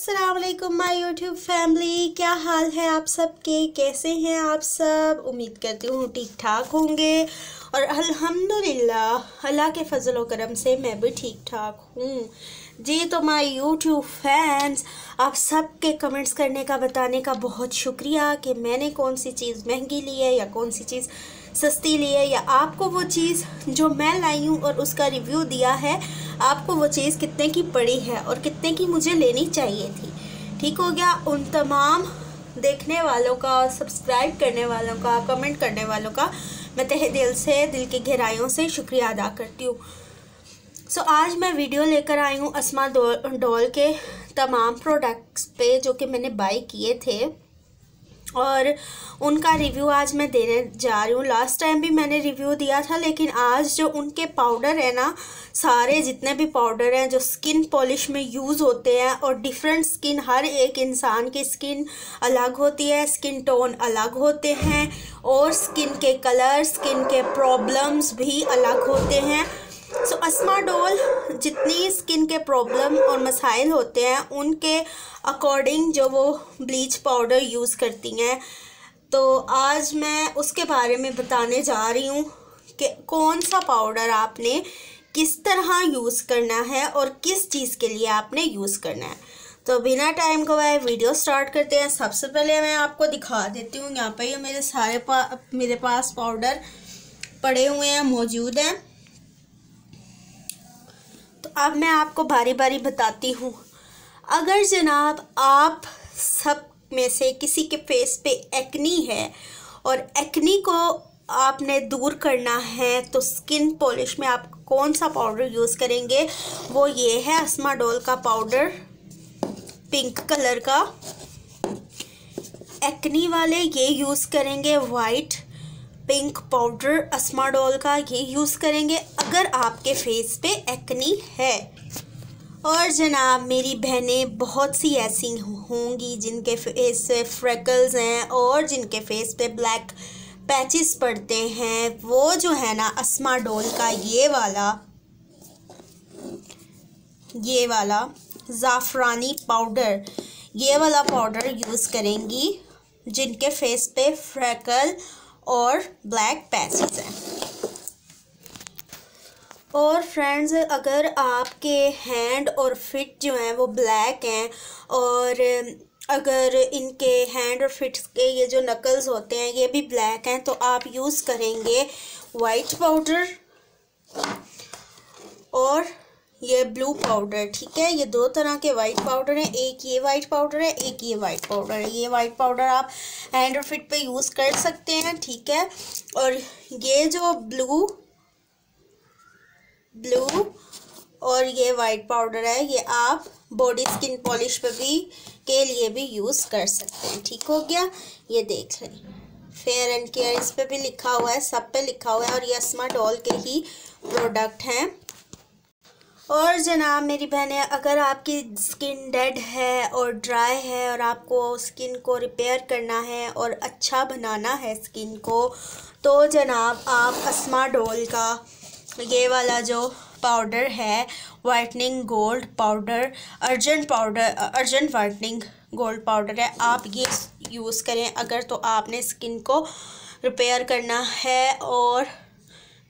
अस्सलाम my YouTube family. क्या हाल है आप सबके? कैसे हैं आप सब? उम्मीद करती हूँ ठीक ठाक होंगे। और अल्हम्दुलिल्लाह, अल्लाह के फजल करम से मैं भी ठीक ठाक हूँ। जी तो माय यूट्यूब फैंस, आप सबके कमेंट्स करने का, बताने का बहुत शुक्रिया कि मैंने कौन सी चीज़ महँगी ली है या कौन सी चीज़ सस्ती ली है या आपको वो चीज़ जो मैं लाई हूँ और उसका रिव्यू दिया है आपको वो चीज़ कितने की पड़ी है और कितने की मुझे लेनी चाहिए थी। ठीक हो गया? उन तमाम देखने वालों का सब्सक्राइब करने वालों का कमेंट करने वालों का मैं तहे दिल से दिल की गहराइयों से शुक्रिया अदा करती हूँ। सो so, आज मैं वीडियो लेकर आई हूँ असमा डॉल के तमाम प्रोडक्ट्स पे जो कि मैंने बाई किए थे। और उनका रिव्यू आज मैं देने जा रही हूँ। लास्ट टाइम भी मैंने रिव्यू दिया था लेकिन आज जो उनके पाउडर है ना सारे जितने भी पाउडर हैं जो स्किन पॉलिश में यूज़ होते हैं और डिफरेंट स्किन हर एक इंसान की स्किन अलग होती है स्किन टोन अलग होते हैं और स्किन के कलर स्किन के प्रॉब्लम्स भी अलग होते हैं। सो so, अस्मा डोल जितनी स्किन के प्रॉब्लम और मसाइल होते हैं उनके अकॉर्डिंग जो वो ब्लीच पाउडर यूज़ करती हैं। तो आज मैं उसके बारे में बताने जा रही हूँ कि कौन सा पाउडर आपने किस तरह यूज़ करना है और किस चीज़ के लिए आपने यूज़ करना है। तो बिना टाइम गवाए वीडियो स्टार्ट करते हैं। सबसे पहले मैं आपको दिखा देती हूँ। यहाँ पर ये मेरे सारे पा, मेरे पास पाउडर पड़े हुए हैं, मौजूद हैं। तो अब मैं आपको बारी बारी बताती हूँ अगर जनाब आप सब में से किसी के फेस पे एक्नी है और एक्नी को आपने दूर करना है तो स्किन पॉलिश में आप कौन सा पाउडर यूज़ करेंगे? वो ये है अस्मा डोल का पाउडर पिंक कलर का। एक्नी वाले ये यूज़ करेंगे वाइट पिंक पाउडर अस्माडोल का ये यूज़ करेंगे। अगर आपके फेस पे एक्नी है और जनाब, मेरी बहनें बहुत सी ऐसी होंगी जिनके फेस पे फ्रेकल्स हैं और जिनके फेस पे ब्लैक पैचेस पड़ते हैं। वो जो है ना असमा डोल का ये वाला ये वाला ज़ाफ़रानी पाउडर ये वाला पाउडर यूज़ करेंगी जिनके फेस पे फ्रेकल और ब्लैक पैसेस हैं। और फ्रेंड्स अगर आपके हैंड और फिट जो हैं वो ब्लैक हैं और, अगर इनके हैंड और फिट के ये जो नकल्स होते हैं ये भी ब्लैक हैं तो आप यूज़ करेंगे वाइट पाउडर और ये ब्लू पाउडर ठीक है? ये दो तरह के वाइट पाउडर हैं, एक ये वाइट पाउडर है, एक ये वाइट पाउडर है। ये वाइट पाउडर आप हैंड और फिट पे यूज़ कर सकते हैं, ठीक है? और ये जो ब्लू ब्लू और ये वाइट पाउडर है, ये आप बॉडी स्किन पॉलिश पे भी, के लिए भी यूज़ कर सकते हैं। ठीक हो गया? ये देख लें फेयर एंड केयर इस पर भी लिखा हुआ है, सब पे लिखा हुआ है और ये अस्मा डॉल के ही प्रोडक्ट हैं। और जनाब, मेरी बहनें, अगर आपकी स्किन डेड है और ड्राई है और आपको स्किन को रिपेयर करना है और अच्छा बनाना है स्किन को तो जनाब, आप अस्मा डोल का ये वाला जो पाउडर है whitening gold powder urgent powder urgent whitening gold powder है। आप ये यूज़ करें अगर तो आपने स्किन को रिपेयर करना है और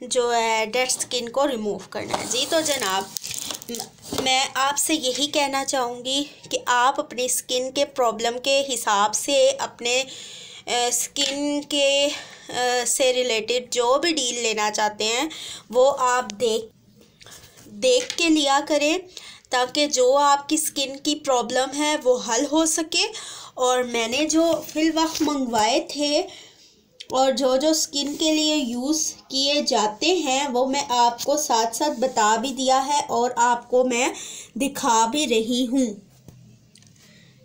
जो है डेड स्किन को रिमूव करना है। जी तो जनाब, मैं आपसे यही कहना चाहूँगी कि आप अपनी स्किन के प्रॉब्लम के हिसाब से अपने स्किन के से रिलेटेड जो भी डील लेना चाहते हैं, वो आप देख देख के लिया करें, ताकि जो आपकी स्किन की प्रॉब्लम है, वो हल हो सके। और मैंने जो फिल वक्त मंगवाए थे, और जो जो स्किन के लिए यूज़ किए जाते हैं, वो मैं आपको साथ साथ बता भी दिया है, और आपको मैं दिखा भी रही हूँ।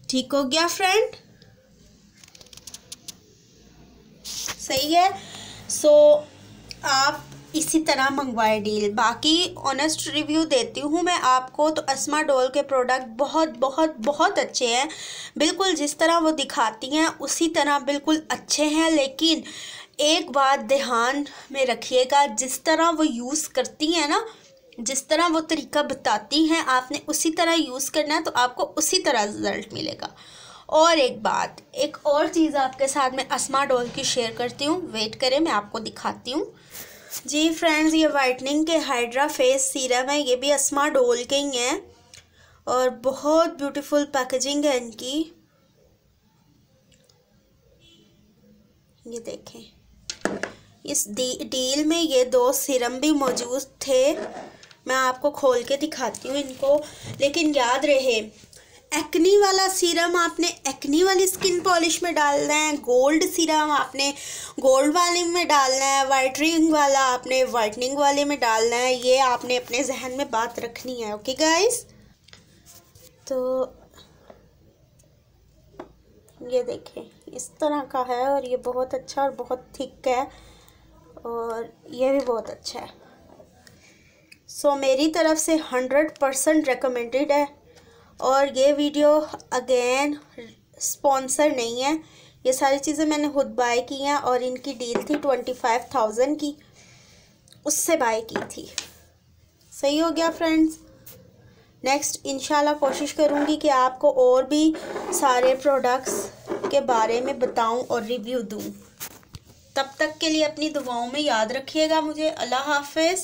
ठीक हो गया फ्रेंड सही है। सो so, आप इसी तरह मंगवाए डील बाकी ऑनेस्ट रिव्यू देती हूँ मैं आपको तो असमा डोल के प्रोडक्ट बहुत बहुत बहुत अच्छे हैं। बिल्कुल जिस तरह वो दिखाती हैं उसी तरह बिल्कुल अच्छे हैं लेकिन एक बात ध्यान में रखिएगा जिस तरह वो यूज़ करती हैं ना जिस तरह वो तरीका बताती हैं आपने उसी तरह यूज़ करना है तो आपको उसी तरह रिज़ल्ट मिलेगा। और एक बात, एक और चीज़ आपके साथ में असमा डोल की शेयर करती हूँ। वेट करें, मैं आपको दिखाती हूँ। जी फ्रेंड्स ये वाइटनिंग के हाइड्रा फेस सीरम है, ये भी असमा डोल के ही हैं। और बहुत ब्यूटीफुल पैकेजिंग है इनकी। ये देखें। इस डील में ये दो सीरम भी मौजूद थे। मैं आपको खोल के दिखाती हूँ इनको। लेकिन याद रहे एक्नी वाला सीरम आपने एक्नी वाली स्किन पॉलिश में डालना है गोल्ड सीरम आपने गोल्ड वाले में डालना है वाइटनिंग वाला आपने वाइटनिंग वाले में डालना है ये आपने अपने जहन में बात रखनी है ओके गाइस तो ये देखें इस तरह का है और ये बहुत अच्छा और बहुत थिक है और ये भी बहुत अच्छा है। सो so, मेरी तरफ़ से हंड्रेड परसेंट रिकमेंडेड है। और ये वीडियो अगेन स्पॉन्सर नहीं है। ये सारी चीज़ें मैंने खुद बाय की हैं और इनकी डील थी ट्वेंटी फाइव थाउज़ेंड की। उससे बाय की थी। सही हो गया फ्रेंड्स नेक्स्ट इंशाल्लाह कोशिश करूँगी कि आपको और भी सारे प्रोडक्ट्स के बारे में बताऊँ और रिव्यू दूँ। तब तक के लिए अपनी दुआओं में याद रखिएगा मुझे। अल्लाह हाफिज़।